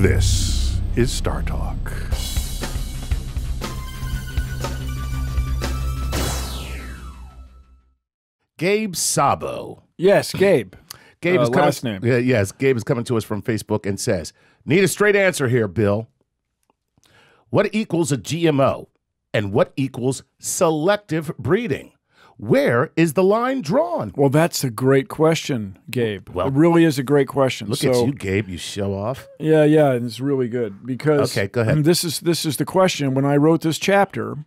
This is Star Talk. Gabe Sabo. Yes, Gabe. Gabe Uh, is coming, last name. Yeah, yes, Gabe is coming to us from Facebook and says, "Need a straight answer here, Bill. What equals a GMO, and what equals selective breeding? Where is the line drawn?" Well, that's a great question, Gabe. Well- it really is a great question. Look so, at you, Gabe. You show off. Yeah, yeah, it's really good because Okay, go ahead. This is this is the question. When I wrote this chapter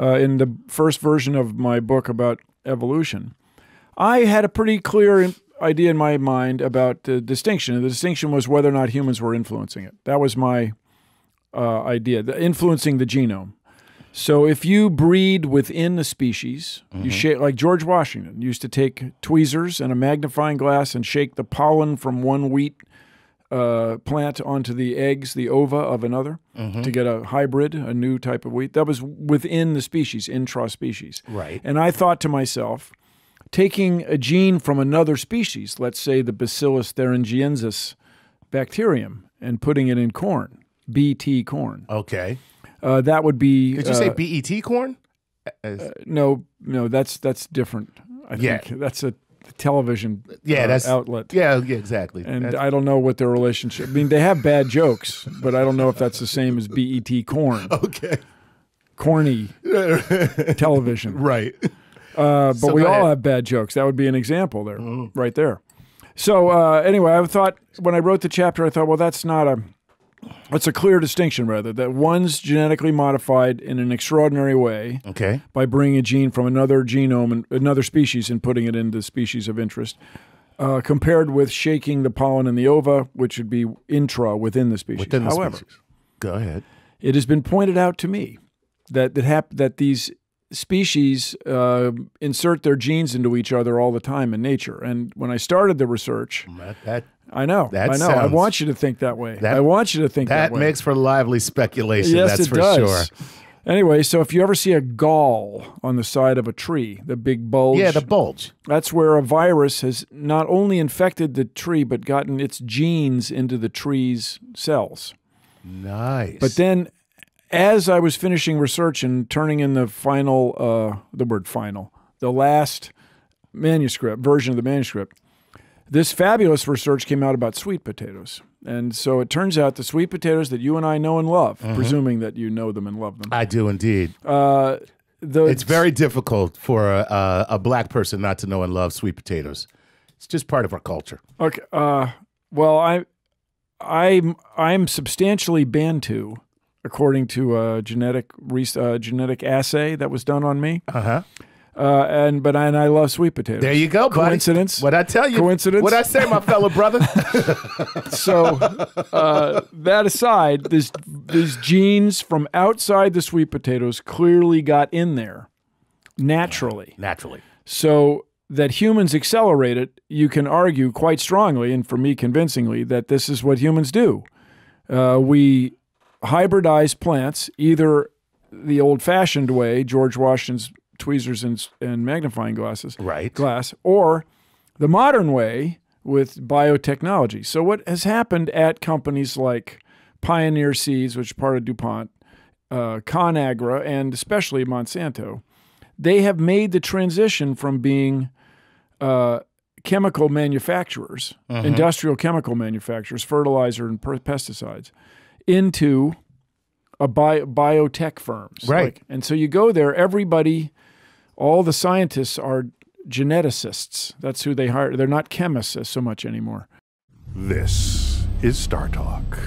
uh, in the first version of my book about evolution, I had a pretty clear idea in my mind about the distinction. And the distinction was whether or not humans were influencing it. That was my uh, idea, the, influencing the genome. So if you breed within the species, you shake like George Washington used to take tweezers and a magnifying glass and shake the pollen from one wheat uh, plant onto the eggs, the ova of another, to get a hybrid, a new type of wheat. That was within the species, intra-species. Right. And I thought to myself, taking a gene from another species, let's say the Bacillus thuringiensis bacterium, and putting it in corn, BT corn, Okay. Uh, that would be. Did you say uh, BET corn? no? No, that's that's different. I Yeah. think that's a television Yeah, uh, that's outlet. Yeah, yeah, exactly. And That's- I don't know what their relationship. I mean, they have bad jokes, but I don't know if that's the same as BET corn, okay. corny television. Right. Uh, but So we all have bad jokes. That would be an example there, right there. So uh, anyway, I thought when I wrote the chapter, I thought, well, that's not a. That's a clear distinction, rather, that one's genetically modified in an extraordinary way Okay. by bringing a gene from another genome and another species and putting it into the species of interest, uh, compared with shaking the pollen in the ova, which would be intra within the species. Within the However, species. Go ahead. it has been pointed out to me that that hap- that these species uh, insert their genes into each other all the time in nature. And when I started the research, That that, I know, That I know, I want you to think that way. That- I want you to think that, that makes for lively speculation. yes, that's it for does. sure. Anyway, so if you ever see a gall on the side of a tree, the big bulge, Yeah, the bulge. that's where a virus has not only infected the tree but gotten its genes into the tree's cells. Nice. But then, as I was finishing research and turning in the final, uh, the word final, the last manuscript, version of the manuscript, this fabulous research came out about sweet potatoes. And so it turns out the sweet potatoes that you and I know and love, Mm-hmm. presuming that you know them and love them, I do indeed. uh, the, It's very difficult for a, a, a black person not to know and love sweet potatoes. It's just part of our culture. Okay. Uh, well, I, I'm I'm substantially Bantu, according to a genetic uh, genetic assay that was done on me. Uh huh. Uh, and but I, and I love sweet potatoes. There you go. Coincidence? What I tell you? Coincidence? What I say, my fellow brother? So uh, that aside, this these genes from outside the sweet potatoes clearly got in there naturally. Naturally. So that humans accelerate it, you can argue quite strongly, and for me convincingly, that this is what humans do. Uh, we hybridize plants either the old-fashioned way, George Washington's tweezers and, and magnifying glasses, Right. glass, or the modern way with biotechnology. So what has happened at companies like Pioneer Seeds, which is part of DuPont, uh, ConAgra, and especially Monsanto, they have made the transition from being uh, chemical manufacturers, industrial chemical manufacturers, fertilizer and per- pesticides, into a bio- biotech firms. Right. Like- and so you go there, everybody, all the scientists are geneticists. That's who they hire. They're not chemists so much anymore. This is Star Talk.